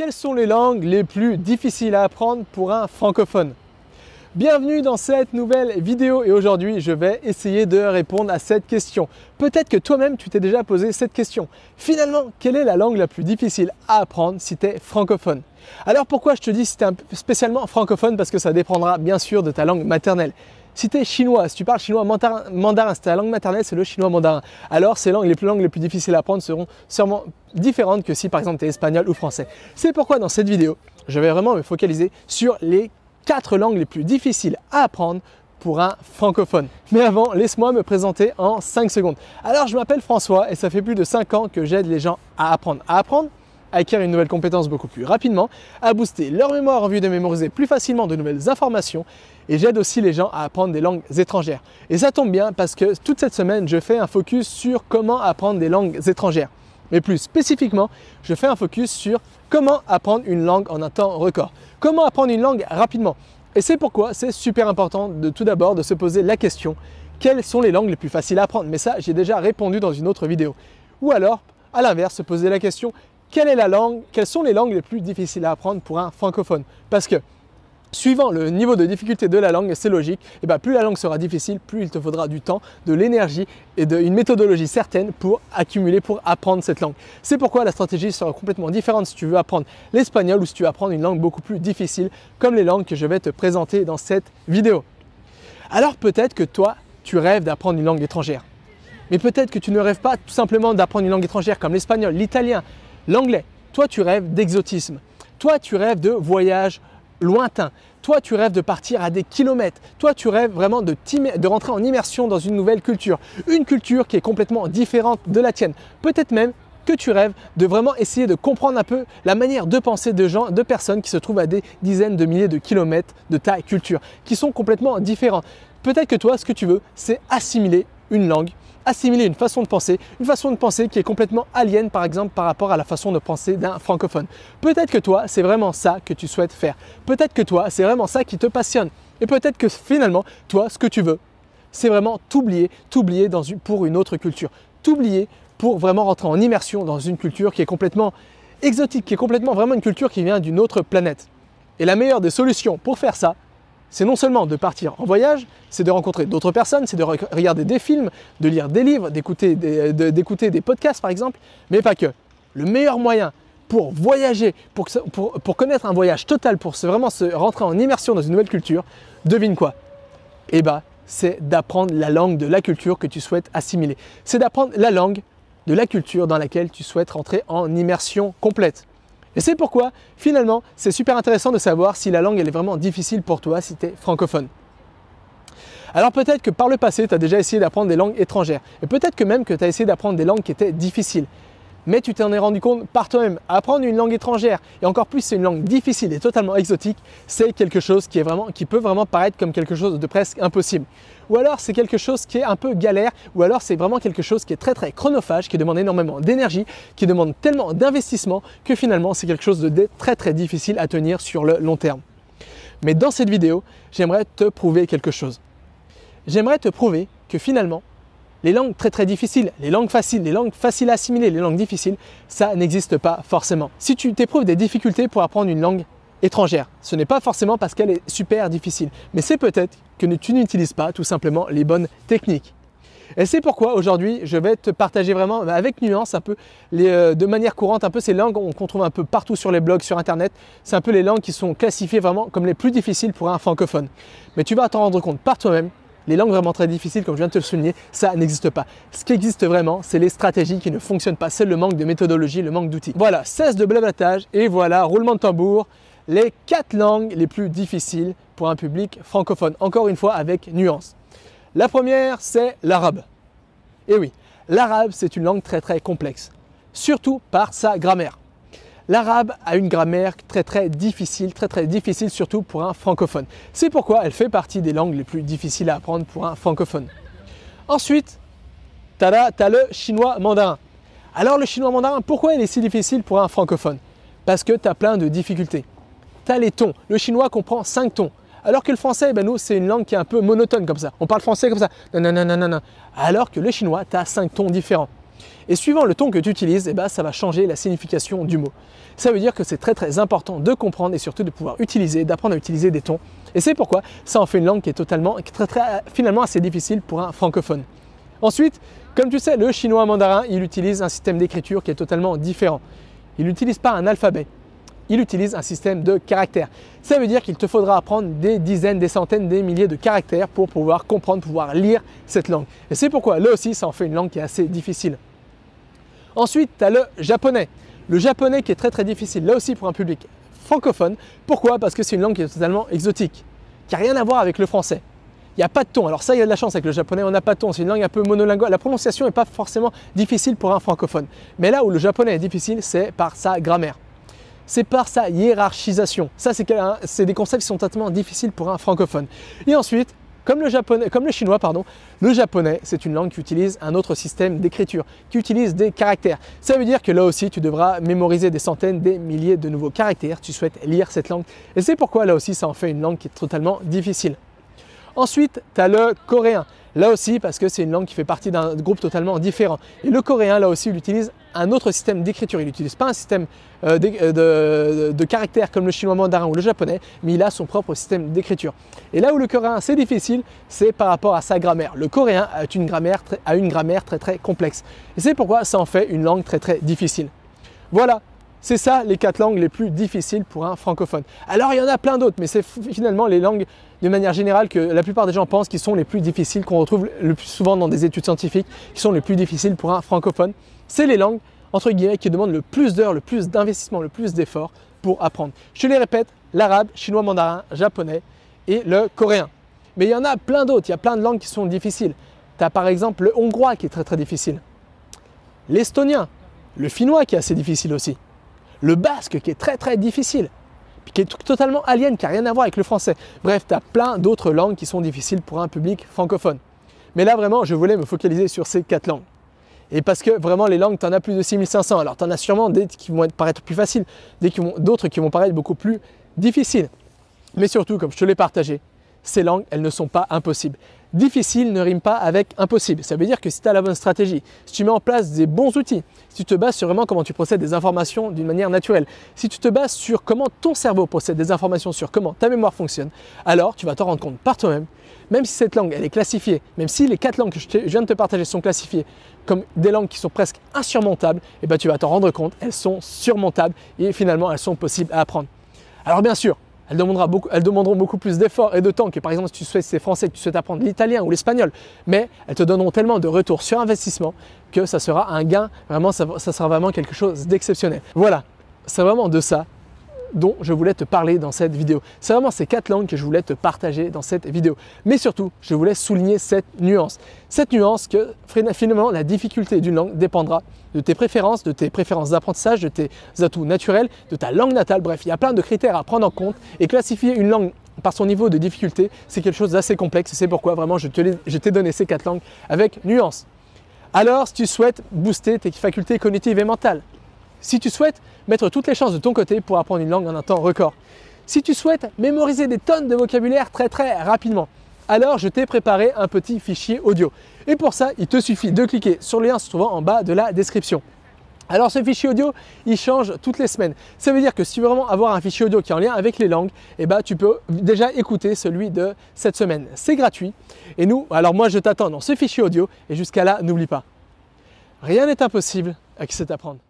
Quelles sont les langues les plus difficiles à apprendre pour un francophone Bienvenue dans cette nouvelle vidéo et aujourd'hui je vais essayer de répondre à cette question. Peut-être que toi-même tu t'es déjà posé cette question. Finalement, quelle est la langue la plus difficile à apprendre si tu es francophone? Alors pourquoi je te dis si tu es spécialement francophone? Parce que ça dépendra bien sûr de ta langue maternelle. Si tu es chinois, si tu parles chinois mandarin, mandarin si ta langue maternelle c'est le chinois mandarin, alors ces langues, les langues les plus difficiles à apprendre seront sûrement différentes que si par exemple tu es espagnol ou français. C'est pourquoi dans cette vidéo, je vais vraiment me focaliser sur les quatre langues les plus difficiles à apprendre pour un francophone. Mais avant, laisse-moi me présenter en 5 secondes. Alors, je m'appelle François et ça fait plus de 5 ans que j'aide les gens à apprendre. À apprendre à acquérir une nouvelle compétence beaucoup plus rapidement, à booster leur mémoire en vue de mémoriser plus facilement de nouvelles informations et j'aide aussi les gens à apprendre des langues étrangères. Et ça tombe bien parce que toute cette semaine, je fais un focus sur comment apprendre des langues étrangères. Mais plus spécifiquement, je fais un focus sur comment apprendre une langue en un temps record. Comment apprendre une langue rapidement. Et c'est pourquoi c'est super important de tout d'abord de se poser la question quelles sont les langues les plus faciles à apprendre? Mais ça, j'ai déjà répondu dans une autre vidéo. Ou alors, à l'inverse, se poser la question quelle est la langue, quelles sont les langues les plus difficiles à apprendre pour un francophone? Parce que Suivant le niveau de difficulté de la langue, c'est logique, et bien plus la langue sera difficile, plus il te faudra du temps, de l'énergie et de, une méthodologie certaine pour accumuler, pour apprendre cette langue. C'est pourquoi la stratégie sera complètement différente si tu veux apprendre l'espagnol ou si tu veux apprendre une langue beaucoup plus difficile, comme les langues que je vais te présenter dans cette vidéo. Alors peut-être que toi, tu rêves d'apprendre une langue étrangère. Mais peut-être que tu ne rêves pas tout simplement d'apprendre une langue étrangère comme l'espagnol, l'italien, l'anglais. Toi, tu rêves d'exotisme. Toi, tu rêves de voyage lointain. Toi, tu rêves de partir à des kilomètres. Toi, tu rêves vraiment de, rentrer en immersion dans une nouvelle culture. Une culture qui est complètement différente de la tienne. Peut-être même que tu rêves de vraiment essayer de comprendre un peu la manière de penser de gens, de personnes qui se trouvent à des dizaines de milliers de kilomètres de ta culture, qui sont complètement différents. Peut-être que toi, ce que tu veux, c'est assimiler une langue, assimiler une façon de penser, une façon de penser qui est complètement alien par exemple par rapport à la façon de penser d'un francophone. Peut-être que toi, c'est vraiment ça que tu souhaites faire. Peut-être que toi, c'est vraiment ça qui te passionne. Et peut-être que finalement, toi, ce que tu veux, c'est vraiment t'oublier, t'oublier pour une autre culture. T'oublier pour vraiment rentrer en immersion dans une culture qui est complètement exotique, qui est complètement vraiment une culture qui vient d'une autre planète. Et la meilleure des solutions pour faire ça, c'est non seulement de partir en voyage, c'est de rencontrer d'autres personnes, c'est de regarder des films, de lire des livres, d'écouter des, podcasts par exemple, mais pas que. Le meilleur moyen pour voyager, pour, pour, connaître un voyage total, pour vraiment se rentrer en immersion dans une nouvelle culture, devine quoi? Eh bien, c'est d'apprendre la langue de la culture que tu souhaites assimiler. C'est d'apprendre la langue de la culture dans laquelle tu souhaites rentrer en immersion complète. Et c'est pourquoi, finalement, c'est super intéressant de savoir si la langue est vraiment difficile pour toi si tu es francophone. Alors peut-être que par le passé, tu as déjà essayé d'apprendre des langues étrangères. Et peut-être que même que tu as essayé d'apprendre des langues qui étaient difficiles mais tu t'en es rendu compte par toi-même. Apprendre une langue étrangère, et encore plus c'est une langue difficile et totalement exotique, c'est quelque chose qui, peut vraiment paraître comme quelque chose de presque impossible. Ou alors c'est quelque chose qui est un peu galère, ou alors c'est vraiment quelque chose qui est très très chronophage, qui demande énormément d'énergie, qui demande tellement d'investissement que finalement c'est quelque chose de très très difficile à tenir sur le long terme. Mais dans cette vidéo, j'aimerais te prouver quelque chose. J'aimerais te prouver que finalement, les langues très très difficiles, les langues faciles, les langues faciles à assimiler, les langues difficiles, ça n'existe pas forcément. Si tu t'éprouves des difficultés pour apprendre une langue étrangère, ce n'est pas forcément parce qu'elle est super difficile, mais c'est peut-être que tu n'utilises pas tout simplement les bonnes techniques. Et c'est pourquoi aujourd'hui je vais te partager vraiment avec nuance un peu euh, de manière courante un peu ces langues qu'on trouve un peu partout sur les blogs, sur internet. C'est un peu les langues qui sont classifiées vraiment comme les plus difficiles pour un francophone. Mais tu vas t'en rendre compte par toi-même les langues vraiment très difficiles, comme je viens de te le souligner, ça n'existe pas. Ce qui existe vraiment, c'est les stratégies qui ne fonctionnent pas. C'est le manque de méthodologie, le manque d'outils. Voilà, cesse de blablatage et voilà, roulement de tambour, les quatre langues les plus difficiles pour un public francophone. Encore une fois, avec nuance. La première, c'est l'arabe. Et oui, l'arabe, c'est une langue très très complexe, surtout par sa grammaire. L'arabe a une grammaire très très difficile, très très difficile surtout pour un francophone. C'est pourquoi elle fait partie des langues les plus difficiles à apprendre pour un francophone. Ensuite, tu as, le chinois mandarin. Alors le chinois mandarin, pourquoi il est si difficile pour un francophone? Parce que tu as plein de difficultés. Tu as les tons. Le chinois comprend 5 tons. Alors que le français, ben nous, c'est une langue qui est un peu monotone comme ça. On parle français comme ça. Non, non, non, non, non. Alors que le chinois, tu as 5 tons différents. Et suivant le ton que tu utilises, eh ben, ça va changer la signification du mot. Ça veut dire que c'est très très important de comprendre et surtout de pouvoir utiliser, d'apprendre à utiliser des tons. Et c'est pourquoi ça en fait une langue qui est totalement, finalement assez difficile pour un francophone. Ensuite, comme tu sais, le chinois mandarin, il utilise un système d'écriture qui est totalement différent. Il n'utilise pas un alphabet, il utilise un système de caractères. Ça veut dire qu'il te faudra apprendre des dizaines, des centaines, des milliers de caractères pour pouvoir comprendre, pouvoir lire cette langue. Et c'est pourquoi là aussi, ça en fait une langue qui est assez difficile. Ensuite, tu as le japonais. Le japonais qui est très très difficile, là aussi pour un public francophone. Pourquoi? Parce que c'est une langue qui est totalement exotique, qui n'a rien à voir avec le français. Il n'y a pas de ton. Alors ça, il y a de la chance avec le japonais, on n'a pas de ton. C'est une langue un peu monolinguale. La prononciation n'est pas forcément difficile pour un francophone. Mais là où le japonais est difficile, c'est par sa grammaire. C'est par sa hiérarchisation. Ça, c'est des concepts qui sont totalement difficiles pour un francophone. Et ensuite, comme le, chinois, pardon, le japonais, c'est une langue qui utilise un autre système d'écriture, qui utilise des caractères. Ça veut dire que là aussi, tu devras mémoriser des centaines, des milliers de nouveaux caractères. Tu souhaites lire cette langue. Et c'est pourquoi là aussi, ça en fait une langue qui est totalement difficile. Ensuite, tu as le coréen. Là aussi, parce que c'est une langue qui fait partie d'un groupe totalement différent. Et le coréen, là aussi, il utilise un autre système d'écriture. Il n'utilise pas un système euh, euh, de, caractères comme le chinois mandarin ou le japonais, mais il a son propre système d'écriture. Et là où le coréen, c'est difficile, c'est par rapport à sa grammaire. Le coréen a une grammaire, a une grammaire très très complexe. Et c'est pourquoi ça en fait une langue très très difficile. Voilà, c'est ça les quatre langues les plus difficiles pour un francophone. Alors il y en a plein d'autres, mais c'est finalement les langues de manière générale que la plupart des gens pensent qu'ils sont les plus difficiles, qu'on retrouve le plus souvent dans des études scientifiques, qui sont les plus difficiles pour un francophone. C'est les langues, entre guillemets, qui demandent le plus d'heures, le plus d'investissement, le plus d'efforts pour apprendre. Je les répète, l'arabe, chinois, mandarin, japonais et le coréen. Mais il y en a plein d'autres, il y a plein de langues qui sont difficiles. Tu par exemple le hongrois qui est très très difficile, l'estonien, le finnois qui est assez difficile aussi, le basque qui est très très difficile, qui est totalement alien, qui n'a rien à voir avec le français. Bref, tu as plein d'autres langues qui sont difficiles pour un public francophone. Mais là, vraiment, je voulais me focaliser sur ces quatre langues. Et parce que vraiment, les langues, tu en as plus de 6500. Alors, tu en as sûrement des qui vont paraître plus faciles, d'autres qui vont paraître beaucoup plus difficiles. Mais surtout, comme je te l'ai partagé, ces langues, elles ne sont pas impossibles. Difficile ne rime pas avec impossible. Ça veut dire que si tu as la bonne stratégie, si tu mets en place des bons outils, si tu te bases sur vraiment comment tu procèdes des informations d'une manière naturelle, si tu te bases sur comment ton cerveau procède des informations, sur comment ta mémoire fonctionne, alors tu vas t'en rendre compte par toi-même, même si cette langue elle est classifiée, même si les quatre langues que je viens de te partager sont classifiées comme des langues qui sont presque insurmontables, et eh ben tu vas t'en rendre compte, elles sont surmontables et finalement elles sont possibles à apprendre. Alors bien sûr, elles, demanderont beaucoup plus d'efforts et de temps que par exemple si tu souhaites, c'est français, que tu souhaites apprendre l'italien ou l'espagnol. Mais elles te donneront tellement de retours sur investissement que ça sera un gain, vraiment, ça sera vraiment quelque chose d'exceptionnel. Voilà, c'est vraiment de ça dont je voulais te parler dans cette vidéo. C'est vraiment ces quatre langues que je voulais te partager dans cette vidéo. Mais surtout, je voulais souligner cette nuance. Cette nuance que finalement la difficulté d'une langue dépendra de tes préférences, de tes préférences d'apprentissage, de tes atouts naturels, de ta langue natale. Bref, il y a plein de critères à prendre en compte et classifier une langue par son niveau de difficulté, c'est quelque chose d'assez complexe c'est pourquoi vraiment je t'ai donné ces quatre langues avec nuance. Alors, si tu souhaites booster tes facultés cognitives et mentales, si tu souhaites mettre toutes les chances de ton côté pour apprendre une langue en un temps record, si tu souhaites mémoriser des tonnes de vocabulaire très très rapidement, alors je t'ai préparé un petit fichier audio. Et pour ça, il te suffit de cliquer sur le lien se trouvant en bas de la description. Alors ce fichier audio, il change toutes les semaines. Ça veut dire que si tu veux vraiment avoir un fichier audio qui est en lien avec les langues, eh ben, tu peux déjà écouter celui de cette semaine. C'est gratuit. Et nous, alors moi je t'attends dans ce fichier audio. Et jusqu'à là, n'oublie pas, rien n'est impossible à qui c'est apprendre.